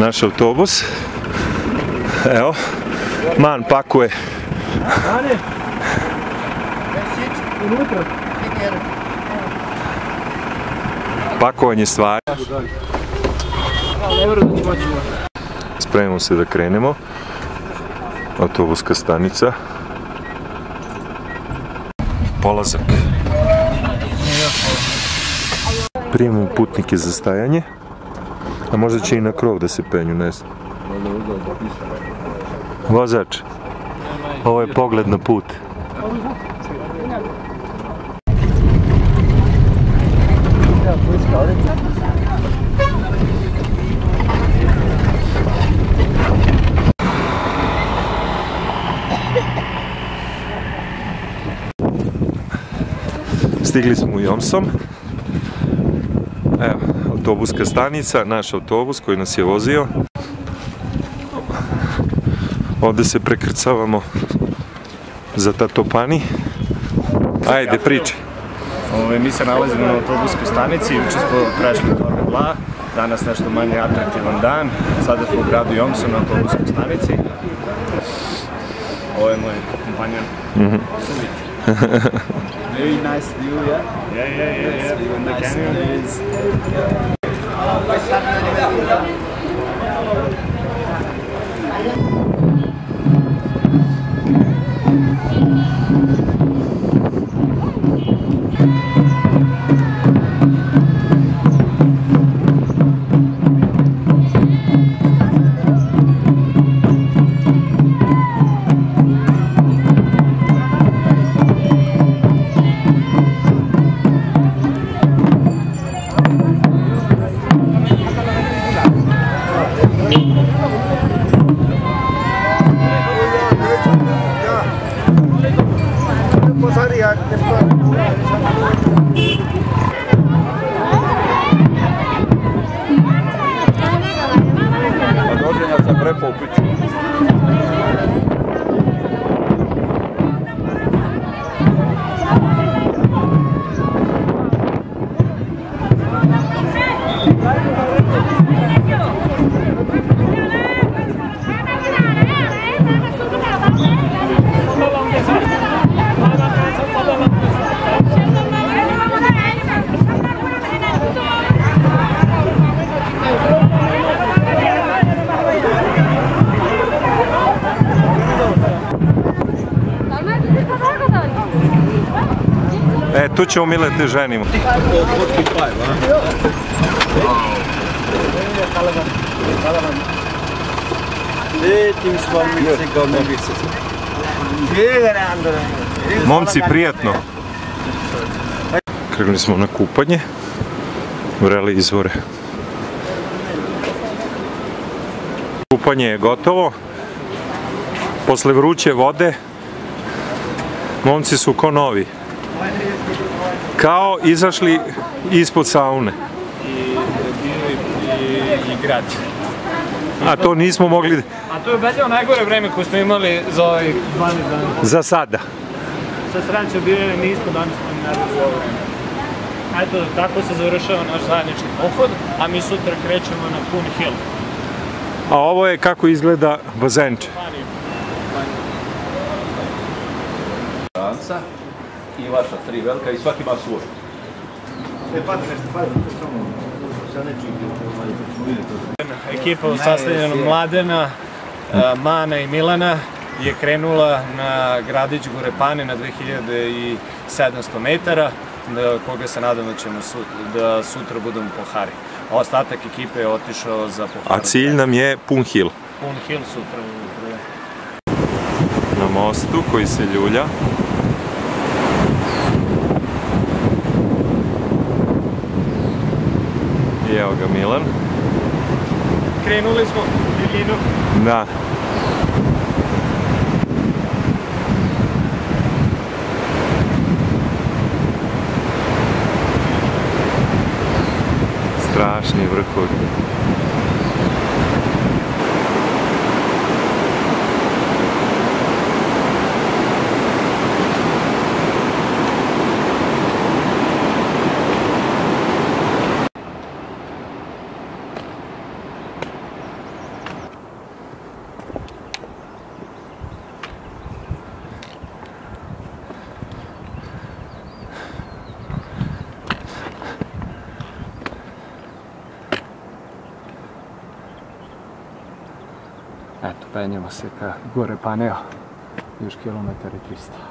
naš autobus. Evo, man pakuje. Ane, unutra. Pakovanje stvari. Spremimo se da krenemo. Autobuska stanica. Polazak. Prijemamo putnike za stajanje. A možda će i na krov da se penju, ne znam. Vozač, ovo je pogled na put. Stigli smo u Jomsom. Evo, autobuska stanica, naš autobus koji nas je vozio. Ovde se prekrcavamo za Tatopani. Ajde, priči. Ove, mi se nalazimo na autobuskoj stanici, juče smo prešli Torre Bla, danas nešto manje atraktivan dan, sada smo u gradu Jomsu na autobuskoj stanici. Ovo je moj kompanjon. Very nice view, yeah? Yeah, yeah, yeah, yeah, from the canyon. Tu ćemo Mile te ženimo. Momci, prijatno. Krenuli smo na kupanje. Vreli izvore. Kupanje je gotovo. Posle vruće vode, momci su ko novi. Kao izašli ispod saune. I grad. A to nismo mogli A to je ubedljivo najgore vreme koje smo imali za ovaj 12 dana. za sada. Sa sreće bile nismo danas planirali za ovo vreme. Eto, tako se završava naš zajednički pohod, a mi sutra krećemo na Pun Hill. A ovo je kako izgleda bazenče. Franca i vaša tri velika i svaki ima svoj. Ekipa u sastavljanju Mladena, a, Mana i Milana je krenula na gradić Gurepane na 2700 metara, na koga se nadam da ćemo da sutra budemo po Hari. A ostatak ekipe je otišao za A Pohara. cilj nam je Pun Hill. Pun Hill sutra. Na mostu koji se ljulja. I evo ga Milan. Krenuli smo u divljinu. Da. Strašni vrhovi. Eto, penjemo se ka gore Paneo, još kilometar i 300.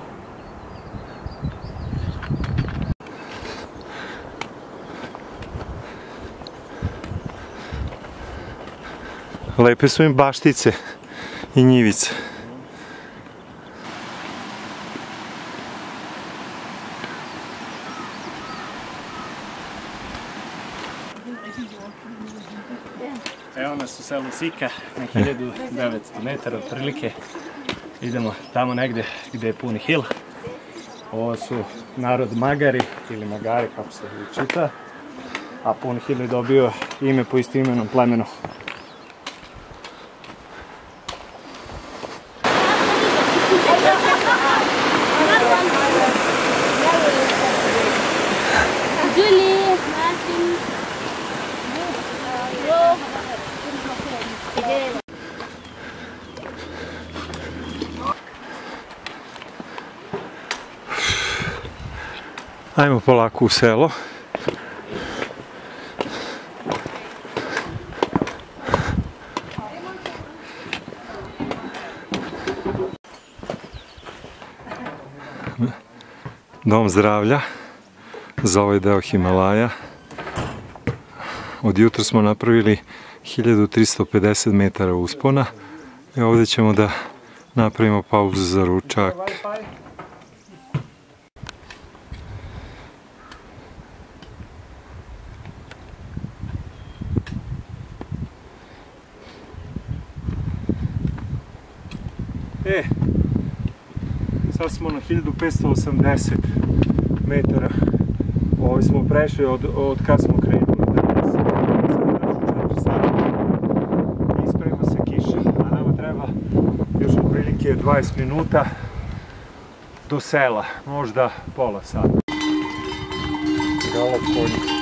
Lepe su im baštice i njivice. Evo nas u selu Sika na 1900 metara otprilike. Idemo tamo negde gde je puni hil. Ovo su narod Magari ili Magari kako se čita. A pun hil je dobio ime po istoimenom plemenu. Ajmo polako u selo. Dom zdravlja za ovaj deo Himalaja. Od jutra smo napravili 1350 metara uspona i ovde ćemo da napravimo pauzu za ručak. E, sad smo na 1580 metara. Ovo smo prešli od, od kad smo krenuli danas. Sada sata. I sprema se kiša, a nama treba još otprilike 20 minuta do sela, možda pola sata. Galop konja.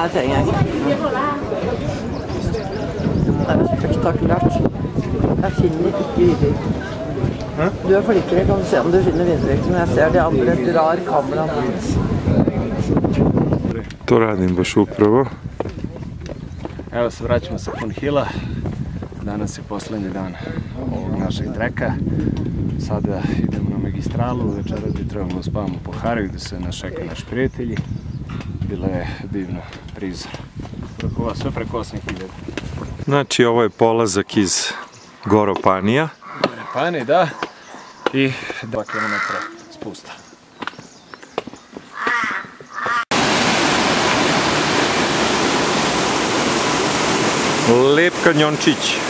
Jeg ikke. Det er spektakulært. Jeg finner ikke vindvirkning. Du er flinkere, kan du se om du finner vindvirkning. Jeg ser de andre drar kameraet. To radim baš upravo. Evo se vraćamo sa Punhila. Danas je poslednji dan ovog našeg treka. Sada idemo na magistralu, večeras bi trebamo da spavamo po Haraju gde se nas čekaju naši prijatelji. Bila je divna prizor. Preko vas, sve preko 8000. Znači, ovo je polazak iz Goropanija. Repani, da. I 2 km spusta. Lep kanjončić.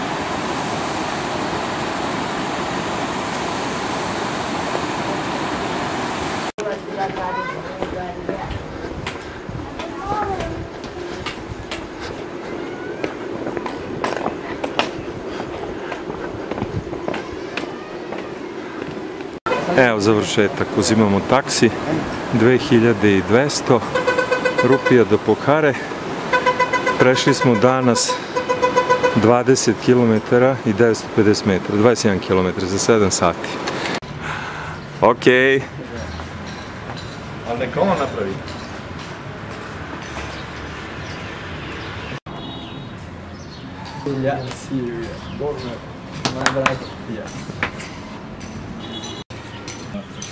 Evo završetak, uzimamo taksi, 2200 rupija do Pokhare. Prešli smo danas 20 km i 950 metara, 21 km za 7 sati. Ok, Ali neka on napravi.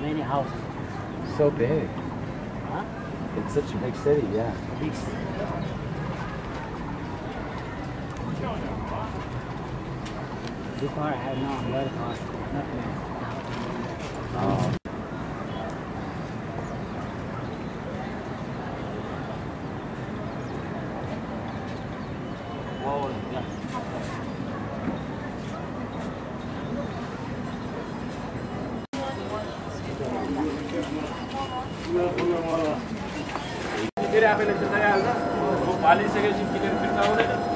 Many houses. So big. Huh? It's such a big city, yeah. This car had not blood cost, nothing else. Oh. फिर आपण त्याचा काय आला पाली सगळ्याची फिकर फिरता आवडेल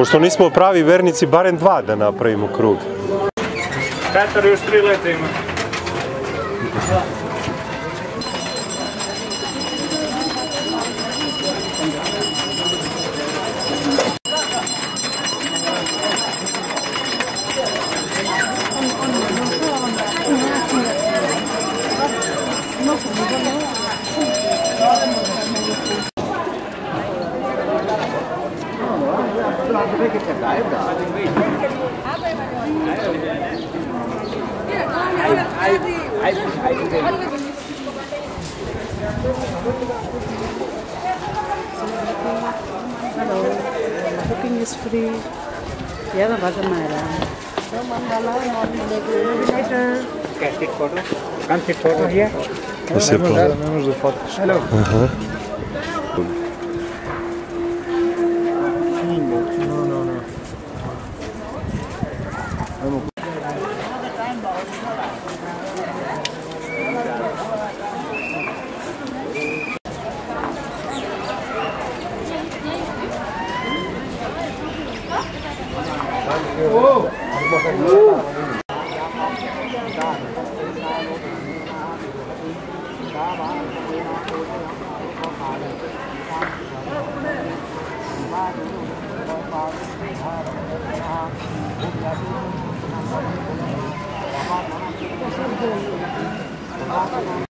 Pošto nismo pravi vernici, barem dva da napravimo krug. Petar još tri leta ima. Yeah, Vagamara. Later. Da se pla- Ne オブラリーの人たちの皆さんもお願いします。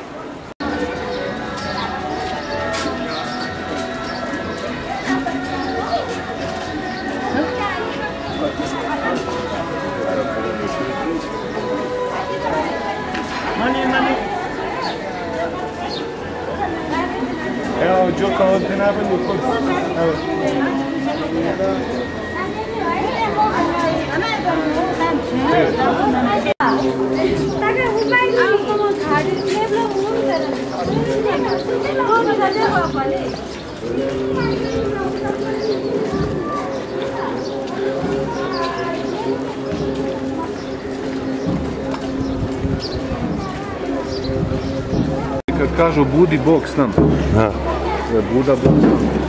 Evo. Kad kažu budi Bog s nam. Da. Je Buda Bog s nam.